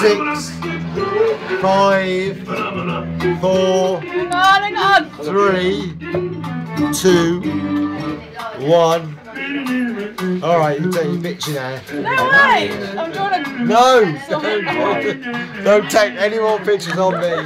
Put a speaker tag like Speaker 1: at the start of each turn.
Speaker 1: six, five, four,
Speaker 2: Hang on, hang on.
Speaker 1: three, two, one. All right, you take your picture now.
Speaker 2: No way. I'm trying to.
Speaker 1: No, don't, don't take any more pictures on me.